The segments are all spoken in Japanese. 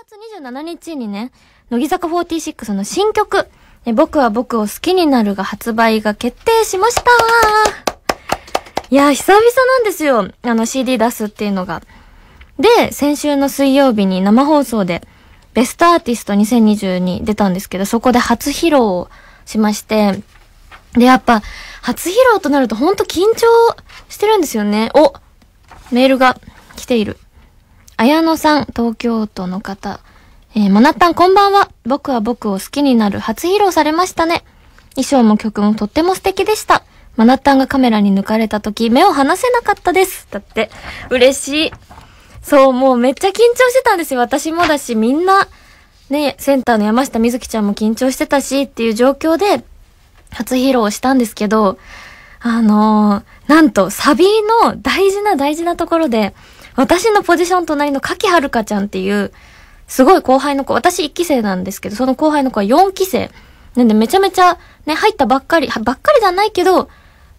月27日にね、乃木坂46の新曲、僕は僕を好きになるが発売が決定しましたいや、久々なんですよ。あの CD 出すっていうのが。で、先週の水曜日に生放送で、ベストアーティスト2020に出たんですけど、そこで初披露をしまして、で、やっぱ、初披露となるとほんと緊張してるんですよね。おメールが来ている。綾野さん、東京都の方。えー、マナッタンこんばんは。僕は僕を好きになる初披露されましたね。衣装も曲もとっても素敵でした。マナッタンがカメラに抜かれた時、目を離せなかったです。だって、嬉しい。そう、もうめっちゃ緊張してたんですよ。私もだし、みんな、ね、センターの山下美月ちゃんも緊張してたしっていう状況で、初披露したんですけど、あのー、なんと、サビの大事な大事なところで、私のポジション隣の柿はるかちゃんっていう、すごい後輩の子、私1期生なんですけど、その後輩の子は4期生。なんでめちゃめちゃね、入ったばっかり、ばっかりじゃないけど、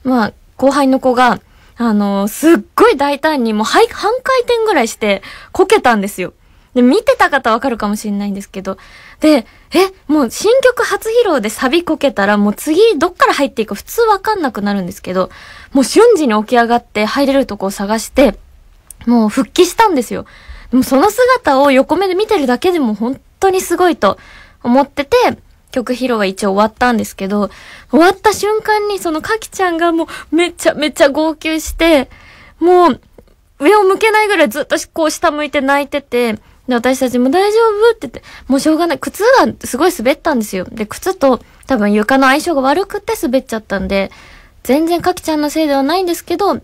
まあ、後輩の子が、あのー、すっごい大胆にもうはい半回転ぐらいしてこけたんですよ。で、見てた方わかるかもしれないんですけど。で、え、もう新曲初披露でサビこけたらもう次どっから入っていいか普通わかんなくなるんですけど、もう瞬時に起き上がって入れるとこを探して、もう復帰したんですよ。でもその姿を横目で見てるだけでも本当にすごいと思ってて、曲披露は一応終わったんですけど、終わった瞬間にそのかきちゃんがもうめちゃめちゃ号泣して、もう上を向けないぐらいずっとこう下向いて泣いてて、で、私たちも大丈夫って言って、もうしょうがない。靴がすごい滑ったんですよ。で、靴と多分床の相性が悪くて滑っちゃったんで、全然かきちゃんのせいではないんですけど、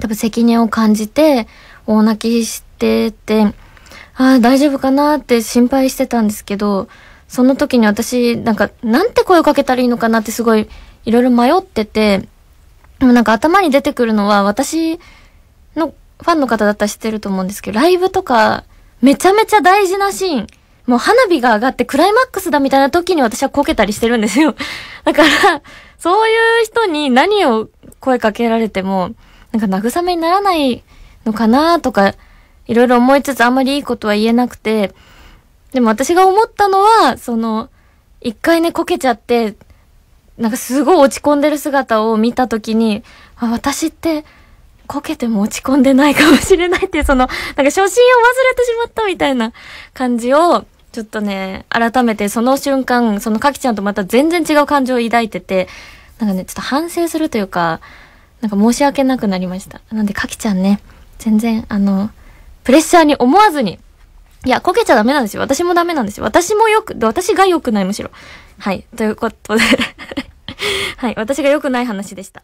多分責任を感じて、大泣きしてて、ああ、大丈夫かなって心配してたんですけど、その時に私、なんか、なんて声をかけたらいいのかなってすごい、いろいろ迷ってて、でもなんか頭に出てくるのは、私のファンの方だったら知ってると思うんですけど、ライブとか、めちゃめちゃ大事なシーン、もう花火が上がってクライマックスだみたいな時に私はこけたりしてるんですよ。だから、そういう人に何を声かけられても、なんか慰めにならないのかなとか、いろいろ思いつつあんまりいいことは言えなくて、でも私が思ったのは、その、一回ね、こけちゃって、なんかすごい落ち込んでる姿を見たときに、あ、私って、こけても落ち込んでないかもしれないっていう、その、なんか初心を忘れてしまったみたいな感じを、ちょっとね、改めてその瞬間、そのかきちゃんとまた全然違う感情を抱いてて、なんかね、ちょっと反省するというか、なんか申し訳なくなりました。なんでかきちゃんね、全然、あの、プレッシャーに思わずに、いや、こけちゃダメなんですよ。私もダメなんですよ。私もよく、私が良くないむしろ。はい。ということで はい。私が良くない話でした。